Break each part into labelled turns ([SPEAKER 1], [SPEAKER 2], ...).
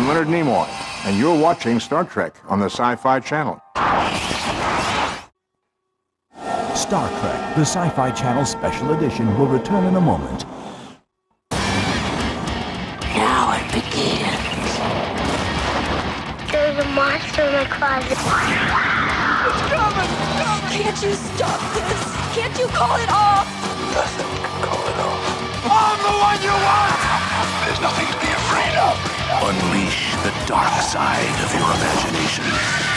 [SPEAKER 1] I'm Leonard Nimoy, and you're watching Star Trek on the Sci-Fi Channel.
[SPEAKER 2] Star Trek, the Sci-Fi Channel Special Edition will return in a moment.
[SPEAKER 3] Now it begins.
[SPEAKER 4] There's a monster in my closet.
[SPEAKER 5] Can't you stop this? Can't you call it off?
[SPEAKER 6] Nothing can call it off.
[SPEAKER 7] I'm the one you want!
[SPEAKER 6] There's nothing to be afraid of.
[SPEAKER 8] Unleash the dark side of your imagination.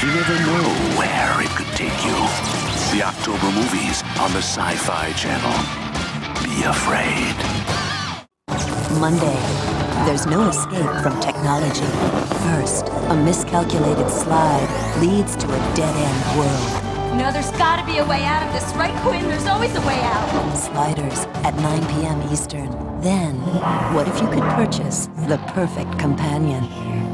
[SPEAKER 8] You never know where it could take you. The October movies on the Sci-Fi Channel. Be afraid.
[SPEAKER 9] Monday. There's no escape from technology. First, a miscalculated slide leads to a dead-end world.
[SPEAKER 5] No, there's gotta be a way out of this, right, Quinn? There's always a way out.
[SPEAKER 9] Sliders at 9 p.m. Eastern. Then, what if you could purchase the perfect companion?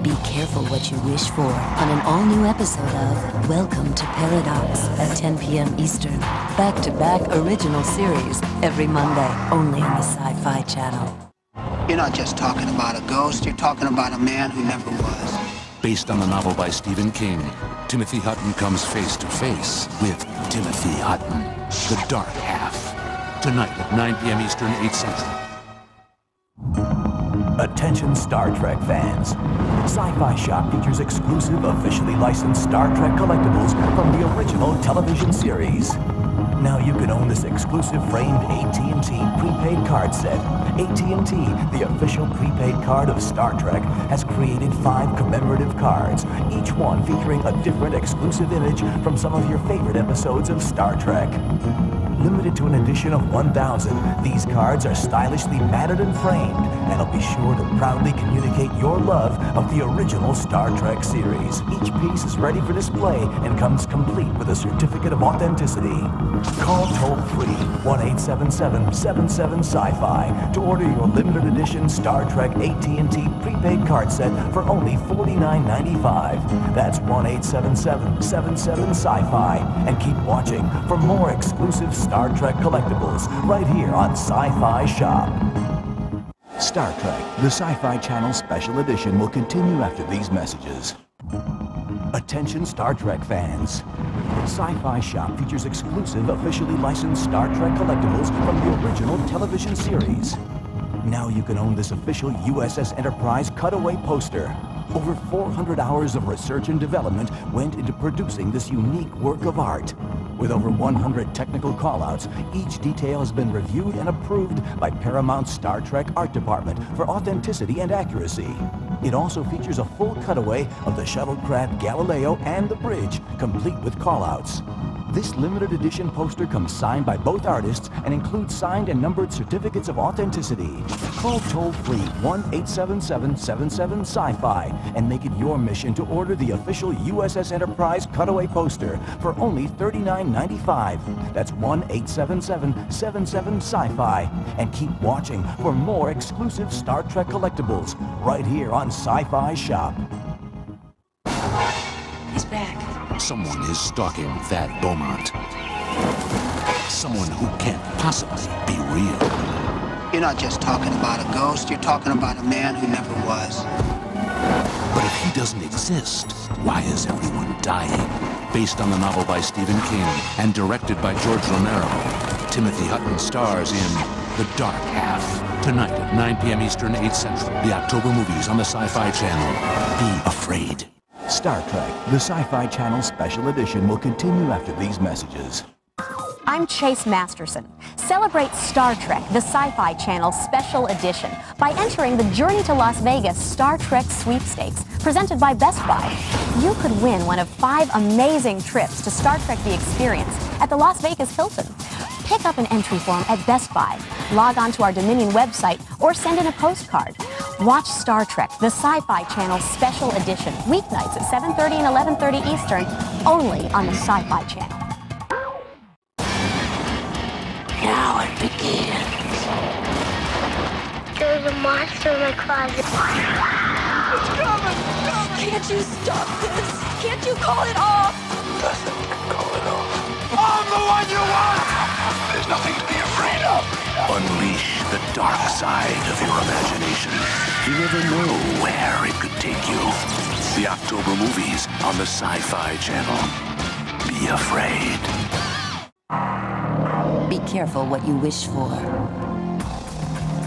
[SPEAKER 9] Be careful what you wish for on an all-new episode of Welcome to Paradox at 10 p.m. Eastern. Back-to-back original series every Monday, only on the Sci-Fi Channel.
[SPEAKER 10] You're not just talking about a ghost, you're talking about a man who never was.
[SPEAKER 8] Based on the novel by Stephen King, Timothy Hutton comes face to face with Timothy Hutton, The Dark Half. Tonight at 9 p.m. Eastern, 8 Central.
[SPEAKER 2] Attention Star Trek fans. Sci-Fi Shop features exclusive, officially licensed Star Trek collectibles from the original television series. Now you can own this exclusive framed AT&T prepaid card set. AT&T, the official prepaid card of Star Trek, has created five commemorative cards, each one featuring a different exclusive image from some of your favorite episodes of Star Trek. Limited to an edition of 1,000, these cards are stylishly matted and framed, and will be sure to proudly communicate your love of the original Star Trek series. Each piece is ready for display and comes complete with a certificate of authenticity. Call toll-free 1-877-77-SCI-FI to order your limited edition Star Trek AT&T prepaid card set for only $49.95. That's 1-877-77-SCI-FI. And keep watching for more exclusive Star Trek collectibles right here on Sci-Fi Shop. Star Trek, the Sci-Fi Channel Special Edition will continue after these messages. Attention Star Trek fans. Sci-Fi Shop features exclusive, officially licensed Star Trek collectibles from the original television series. Now you can own this official USS Enterprise cutaway poster. Over 400 hours of research and development went into producing this unique work of art. With over 100 technical callouts, each detail has been reviewed and approved by Paramount's Star Trek Art Department for authenticity and accuracy. It also features a full cutaway of the shuttlecraft Galileo and the bridge, complete with callouts. This limited edition poster comes signed by both artists and includes signed and numbered certificates of authenticity. Call toll-free 1-877-77-SCI-FI and make it your mission to order the official USS Enterprise cutaway poster for only $39.95. That's 1-877-77-SCI-FI. And keep watching for more exclusive Star Trek collectibles right here on Sci-Fi Shop.
[SPEAKER 8] Someone is stalking Thad Beaumont. Someone who can't possibly be real.
[SPEAKER 10] You're not just talking about a ghost, you're talking about a man who never was.
[SPEAKER 8] But if he doesn't exist, why is everyone dying? Based on the novel by Stephen King and directed by George Romero, Timothy Hutton stars in The Dark Half. Tonight at 9 p.m. Eastern, 8 Central. The October movies on the Sci-Fi Channel. Be afraid.
[SPEAKER 2] Star Trek, the Sci-Fi Channel Special Edition will continue after these messages.
[SPEAKER 11] I'm Chase Masterson. Celebrate Star Trek, the Sci-Fi Channel Special Edition by entering the Journey to Las Vegas Star Trek Sweepstakes presented by Best Buy. You could win one of five amazing trips to Star Trek The Experience at the Las Vegas Hilton. Pick up an entry form at Best Buy, log on to our Dominion website, or send in a postcard. Watch Star Trek, the Sci-Fi Channel Special Edition, weeknights at 7.30 and 11.30 Eastern, only on the Sci-Fi Channel.
[SPEAKER 3] Now it begins.
[SPEAKER 4] There's a monster in my closet. It's coming.
[SPEAKER 5] Can't you stop this? Can't you call it off?
[SPEAKER 6] Nothing can call it off.
[SPEAKER 7] I'm the one you want!
[SPEAKER 6] There's nothing to be afraid of.
[SPEAKER 8] Unleash the dark side of your imagination. You never know where it could take you. The October movies on the Sci-Fi Channel. Be afraid.
[SPEAKER 9] Be careful what you wish for.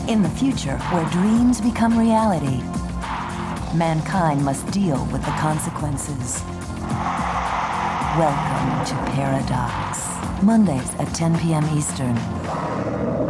[SPEAKER 9] In the future, where dreams become reality, mankind must deal with the consequences. Welcome to Paradox. Mondays at 10 p.m. Eastern.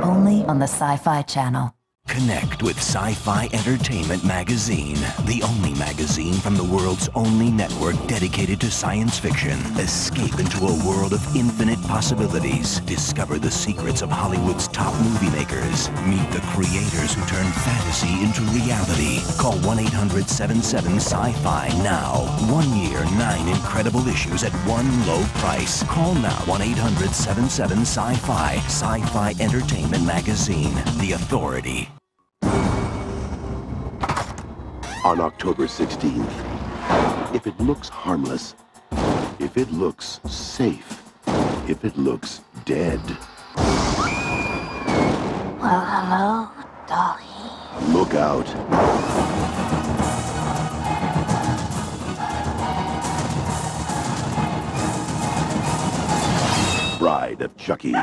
[SPEAKER 9] Only on the Sci-Fi Channel.
[SPEAKER 2] Connect with Sci-Fi Entertainment Magazine, the only magazine from the world's only network dedicated to science fiction. Escape into a world of infinite possibilities. Discover the secrets of Hollywood's top movie makers. Meet the creators who turn fantasy into reality. Call 1-800-77-SCI-FI now. One year, nine incredible issues at one low price. Call now 1-800-77-SCI-FI. Sci-Fi Entertainment Magazine, the authority.
[SPEAKER 12] On October 16th. If it looks harmless, if it looks safe, if it looks dead.
[SPEAKER 3] Well, hello, Dolly.
[SPEAKER 12] Look out. Bride of Chucky.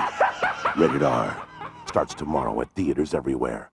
[SPEAKER 12] Rated R. Starts tomorrow at theaters everywhere.